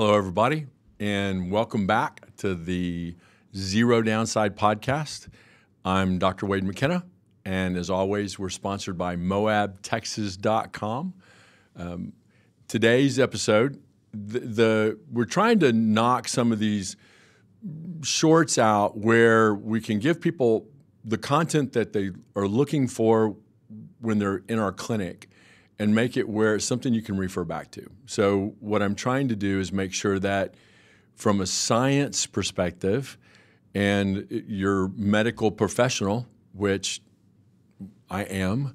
Hello, everybody, and welcome back to the Zero Downside podcast. I'm Dr. Wade McKenna, and as always, we're sponsored by MoabTexas.com. Um, today's episode, the, the we're trying to knock some of these shorts out where we can give people the content that they are looking for when they're in our clinic and make it where it's something you can refer back to. So, what I'm trying to do is make sure that from a science perspective and your medical professional, which I am,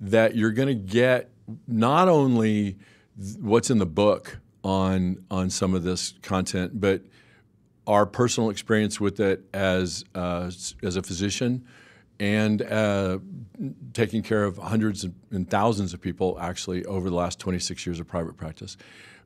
that you're going to get not only what's in the book on on some of this content, but our personal experience with it as uh, as a physician and uh, taking care of hundreds and thousands of people actually over the last 26 years of private practice.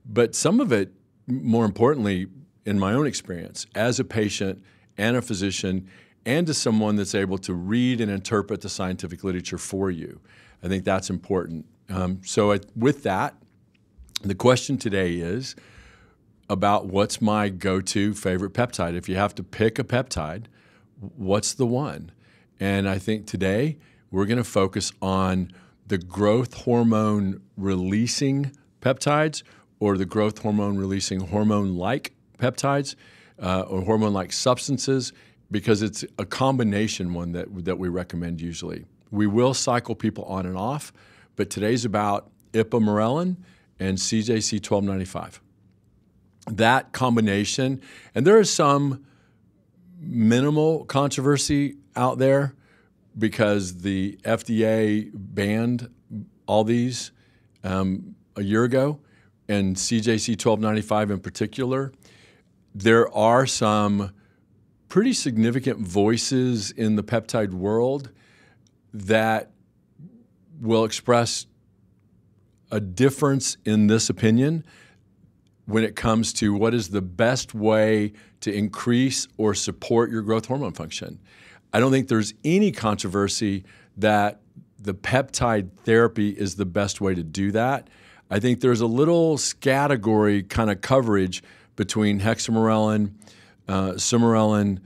But some of it, more importantly, in my own experience as a patient and a physician, and as someone that's able to read and interpret the scientific literature for you. I think that's important. Um, so, I, with that, the question today is about what's my go to favorite peptide. If you have to pick a peptide, what's the one? And I think today we're going to focus on the growth hormone releasing peptides or the growth hormone releasing hormone like peptides uh, or hormone like substances because it's a combination one that, that we recommend usually. We will cycle people on and off, but today's about ipamorelin and CJC 1295. That combination, and there are some minimal controversy out there because the FDA banned all these um, a year ago, and CJC 1295 in particular. There are some pretty significant voices in the peptide world that will express a difference in this opinion when it comes to what is the best way to increase or support your growth hormone function. I don't think there's any controversy that the peptide therapy is the best way to do that. I think there's a little category kind of coverage between hexamorelin, uh, sermorelin,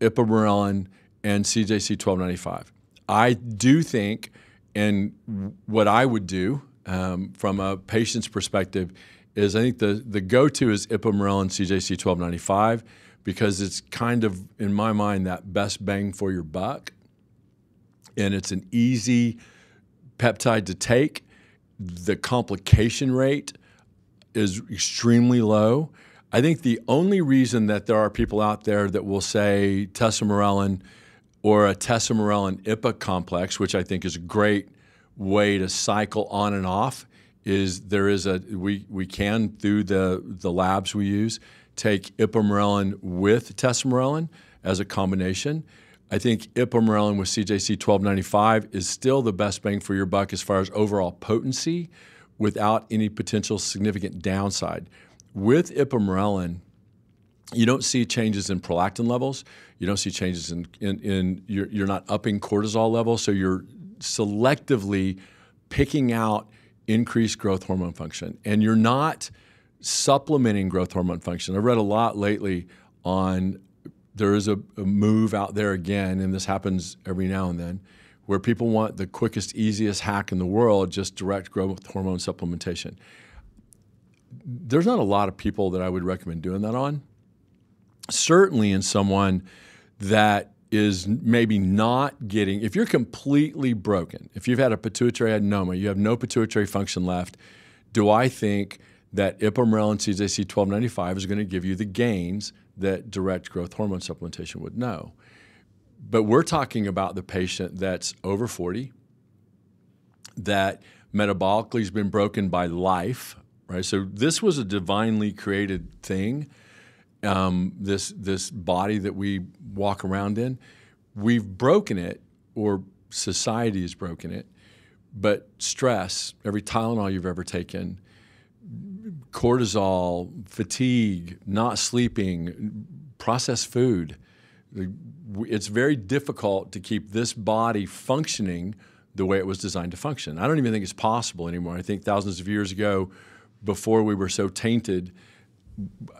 ipamorelin, and CJC 1295. I do think, and what I would do um, from a patient's perspective is I think the, the go to is ipamorelin CJC 1295 because it's kind of, in my mind, that best bang for your buck. And it's an easy peptide to take. The complication rate is extremely low. I think the only reason that there are people out there that will say tesamorelin or a tesamorelin IPA complex, which I think is a great way to cycle on and off, is there is a we we can through the the labs we use take ipamorelin with tesamorelin as a combination. I think ipamorelin with CJC 1295 is still the best bang for your buck as far as overall potency without any potential significant downside. With ipamorelin, you don't see changes in prolactin levels. You don't see changes in, in, in you're, you're not upping cortisol levels. So you're selectively picking out increased growth hormone function. And you're not – supplementing growth hormone function. I've read a lot lately on there is a, a, move out there again, and this happens every now and then, where people want the quickest, easiest hack in the world, just direct growth hormone supplementation. There's not a lot of people that I would recommend doing that on. Certainly, in someone that is maybe not getting, if you're completely broken, if you've had a pituitary adenoma, you have no pituitary function left, do I think that ipamorelin CJC 1295 is going to give you the gains that direct growth hormone supplementation would know. But we're talking about the patient that's over 40, that metabolically has been broken by life, right? So this was a divinely created thing, um, this, this body that we walk around in. We've broken it, or society has broken it, but stress, every Tylenol you've ever taken, cortisol, fatigue, not sleeping, processed food. It's very difficult to keep this body functioning the way it was designed to function. I don't even think it's possible anymore. I think thousands of years ago, before we were so tainted,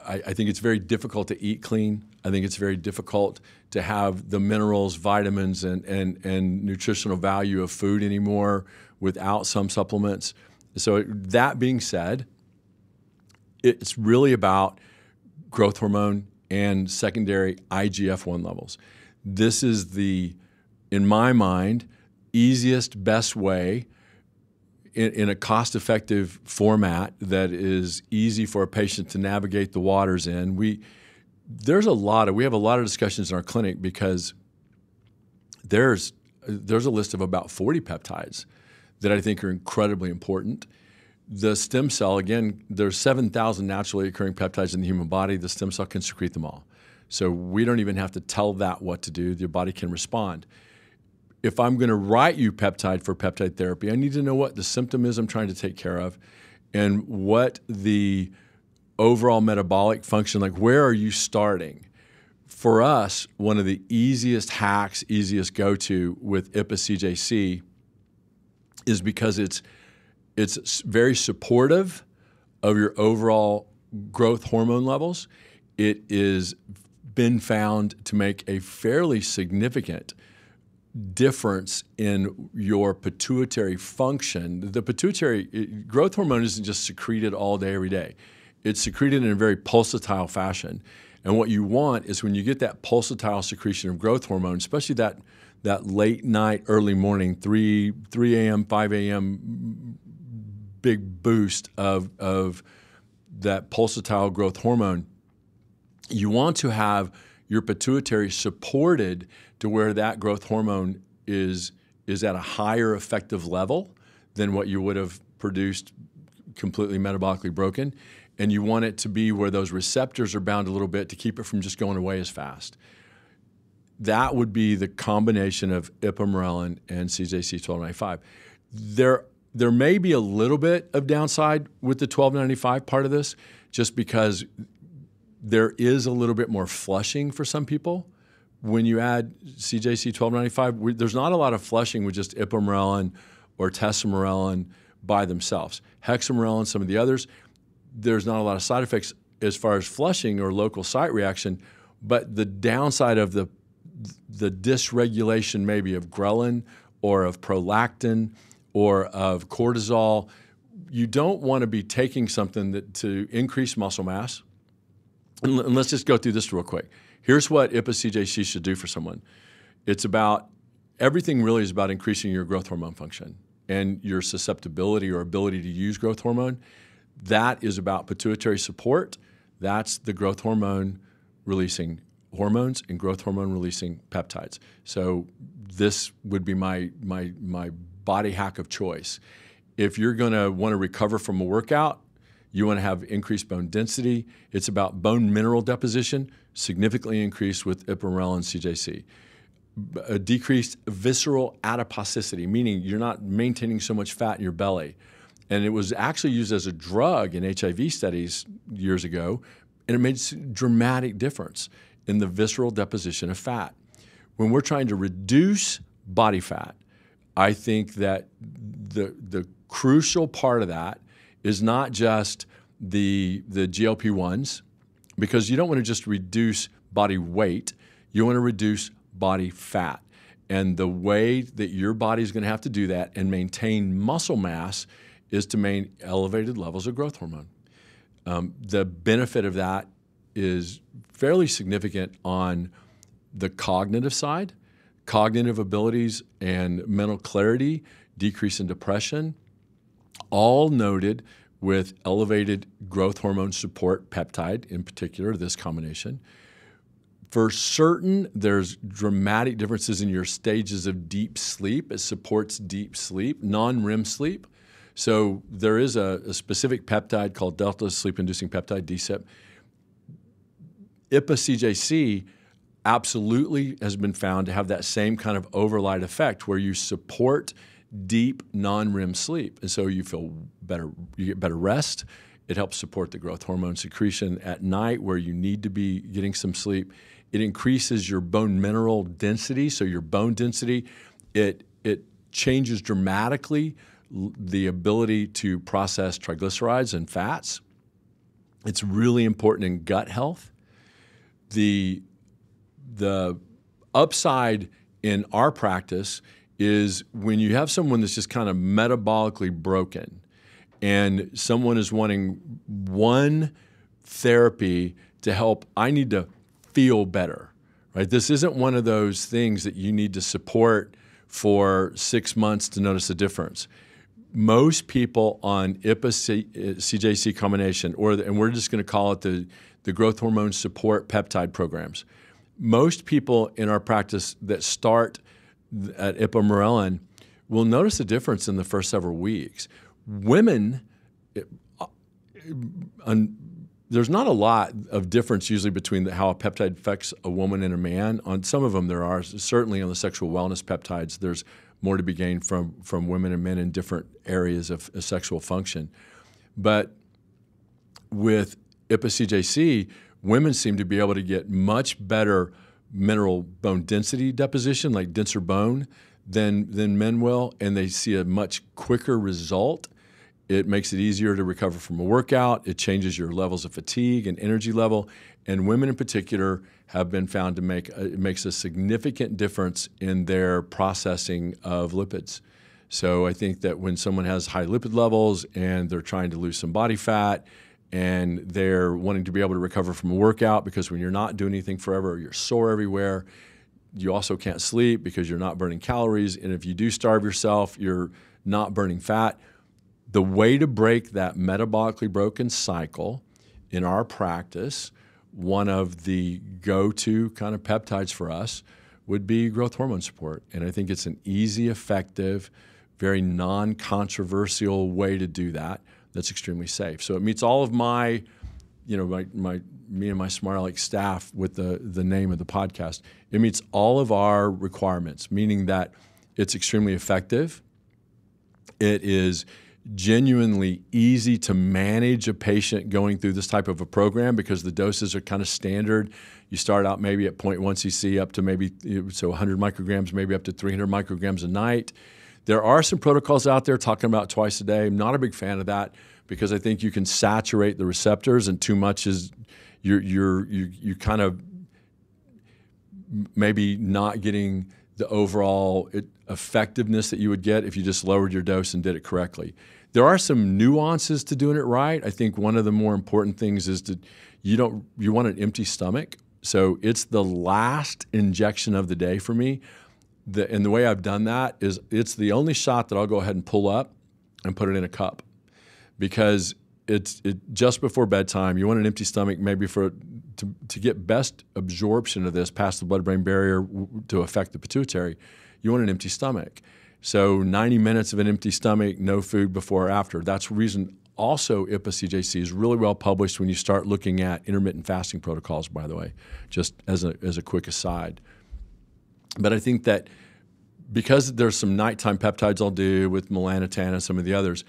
I, I, think it's very difficult to eat clean. I think it's very difficult to have the minerals, vitamins, and, and, and nutritional value of food anymore without some supplements. So, that being said, it's really about growth hormone and secondary IGF 1 levels. This is the, in my mind, easiest, best way in, in a cost effective format that is easy for a patient to navigate the waters in. We, there's a lot of, we have a lot of discussions in our clinic because there's, there's a list of about 40 peptides that I think are incredibly important. The stem cell, again, there's 7,000 naturally occurring peptides in the human body. The stem cell can secrete them all. So we don't even have to tell that what to do. Your body can respond if I'm going to write you peptide for peptide therapy, I need to know what the symptom is I'm trying to take care of and what the overall metabolic function, like where are you starting? For us, one of the easiest hacks, easiest go to with IPA CJC is because it's it's very supportive of your overall growth hormone levels. It is been found to make a fairly significant difference in your pituitary function. The pituitary it, growth hormone isn't just secreted all day, every day. It's secreted in a very pulsatile fashion. And what you want is when you get that pulsatile secretion of growth hormone, especially that, that late night, early morning, 3, 3 a.m., 5 a.m., big boost of, of that pulsatile growth hormone, you want to have your pituitary supported to where that growth hormone is is at a higher effective level than what you would have produced completely metabolically broken. And you want it to be where those receptors are bound a little bit to keep it from just going away as fast. That would be the combination of ipamorelin and CJC 1295 there there may be a little bit of downside with the 1295 part of this just because there is a little bit more flushing for some people. When you add CJC 1295, we, there's not a lot of flushing with just ipamorelin or tesamorelin by themselves. Hexamorelin, some of the others, there's not a lot of side effects as far as flushing or local site reaction, but the downside of the the dysregulation maybe of ghrelin or of prolactin or of cortisol, you don't want to be taking something that to increase muscle mass and let's just go through this real quick. Here's what IPA-CJC should do for someone. It's about everything really is about increasing your growth hormone function and your susceptibility or ability to use growth hormone. That is about pituitary support. That's the growth hormone releasing hormones and growth hormone releasing peptides. So this would be my my my body hack of choice. If you're going to want to recover from a workout, you want to have increased bone density. It's about bone mineral deposition, significantly increased with ipamorelin CJC. A decreased visceral adiposity, meaning you're not maintaining so much fat in your belly. And it was actually used as a drug in HIV studies years ago, and it made a dramatic difference in the visceral deposition of fat. When we're trying to reduce body fat, I think that the, the crucial part of that is not just the, the GLP 1s, because you don't want to just reduce body weight, you want to reduce body fat. And the way that your body is going to have to do that and maintain muscle mass is to maintain elevated levels of growth hormone. Um, the benefit of that is fairly significant on the cognitive side, cognitive abilities and mental clarity, decrease in depression, all noted with elevated growth hormone support peptide, in particular, this combination. For certain, there's dramatic differences in your stages of deep sleep. It supports deep sleep, non REM sleep. So there is a, a specific peptide called delta sleep inducing peptide, DSIP. IPA CJC absolutely has been found to have that same kind of override effect where you support deep non-REM sleep, and so you feel better. You get better rest. It helps support the growth hormone secretion at night, where you need to be getting some sleep. It increases your bone mineral density, so your bone density. It it changes dramatically the ability to process triglycerides and fats. It's really important in gut health. The the upside in our practice is when you have someone that's just kind of metabolically broken and someone is wanting one therapy to help I need to feel better. Right? This isn't one of those things that you need to support for 6 months to notice a difference most people on IPA CJC combination, or the, and we're just going to call it the, the growth hormone support peptide programs. Most people in our practice that start at IPA ipamorelin will notice a difference in the first several weeks. Women, it, uh, there's not a lot of difference usually between the, how a peptide affects a woman and a man. On some of them, there are certainly on the sexual wellness peptides. There's more to be gained from from women and men in different areas of, of sexual function. But with IPA-CJC, women seem to be able to get much better mineral bone density deposition, like denser bone, than than men will, and they see a much quicker result. It makes it easier to recover from a workout. It changes your levels of fatigue and energy level. And women in particular have been found to make a, it makes a significant difference in their processing of lipids. So I think that when someone has high lipid levels and they're trying to lose some body fat and they're wanting to be able to recover from a workout because when you're not doing anything forever, you're sore everywhere. You also can't sleep because you're not burning calories. And if you do starve yourself, you're not burning fat. The way to break that metabolically broken cycle in our practice one of the go-to kind of peptides for us would be growth hormone support. And I think it's an easy, effective, very non-controversial way to do that that's extremely safe. So it meets all of my, you know, my, my me and my Smart Alex staff with the, the name of the podcast. It meets all of our requirements, meaning that it's extremely effective. It is genuinely easy to manage a patient going through this type of a program because the doses are kind of standard. You start out maybe at 0.1 cc up to maybe so 100 micrograms, maybe up to 300 micrograms a night. There are some protocols out there talking about twice a day. I'm not a big fan of that because I think you can saturate the receptors and too much is you're you're you you kind of maybe not getting the overall effectiveness that you would get if you just lowered your dose and did it correctly. There are some nuances to doing it right. I think one of the more important things is that you don't you want an empty stomach. So it's the last injection of the day for me. The, and the way I've done that is it's the only shot that I'll go ahead and pull up and put it in a cup because it's it, just before bedtime. You want an empty stomach, maybe for to, to get best absorption of this past the blood-brain barrier to affect the pituitary. You want an empty stomach. So 90 minutes of an empty stomach, no food before or after. That's the reason also IPA-CJC is really well published when you start looking at intermittent fasting protocols, by the way, just as a, as a quick aside. But I think that because there's some nighttime peptides I'll do with melanotan and some of the others,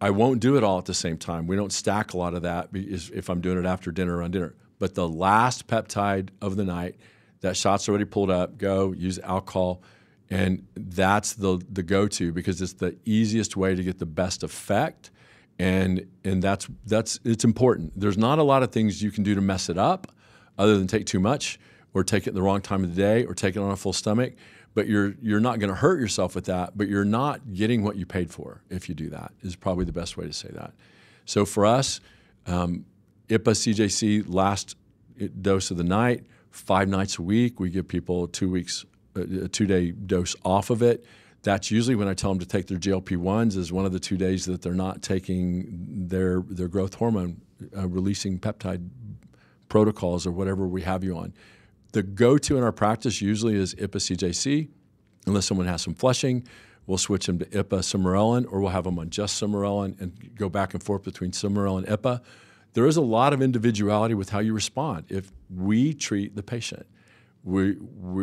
I won't do it all at the same time. We don't stack a lot of that if I'm doing it after dinner or on dinner. But the last peptide of the night, that shot's already pulled up, go use alcohol. And that's the, the go-to because it's the easiest way to get the best effect. And, and that's, that's, it's important. There's not a lot of things you can do to mess it up other than take too much or take it the wrong time of the day or take it on a full stomach but you're you're not going to hurt yourself with that but you're not getting what you paid for if you do that is probably the best way to say that so for us um, ipa cjc last dose of the night five nights a week we give people two weeks a two day dose off of it that's usually when I tell them to take their GLP-1s is one of the two days that they're not taking their their growth hormone uh, releasing peptide protocols or whatever we have you on. The go-to in our practice usually is IPA-CJC, unless someone has some flushing. We'll switch them to IPA Sermorelin, or we'll have them on just Sermorelin and go back and forth between Sermorelin and IPA. There is a lot of individuality with how you respond if we treat the patient. We,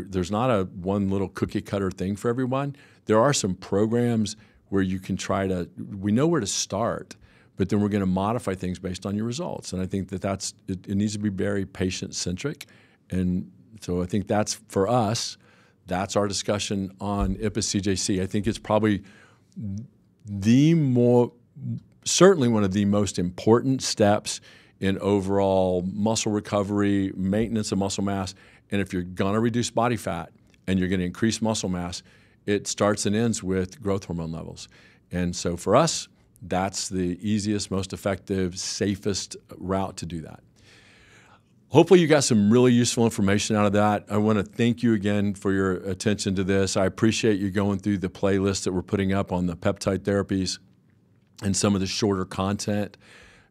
there's not a one little cookie cutter thing for everyone. There are some programs where you can try to. We know where to start, but then we're going to modify things based on your results. And I think that that's it, it needs to be very patient centric, and so I think that's for us, that's our discussion on IPA CJC. I think it's probably the more certainly one of the most important steps in overall muscle recovery, maintenance of muscle mass. And if you're going to reduce body fat and you're going to increase muscle mass, it starts and ends with growth hormone levels. And so for us, that's the easiest, most effective, safest route to do that. Hopefully, you got some really useful information out of that. I want to thank you again for your attention to this. I appreciate you going through the playlist that we're putting up on the peptide therapies and some of the shorter content.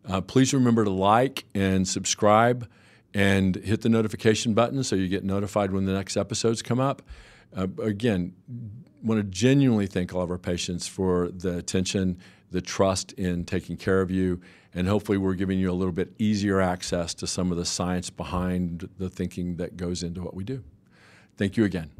Uh, please remember to like and subscribe and hit the notification button so you get notified when the next episodes come up. Uh, again, want to genuinely thank all of our patients for the attention, the trust in taking care of you, and hopefully we're giving you a little bit easier access to some of the science behind the thinking that goes into what we do. Thank you again.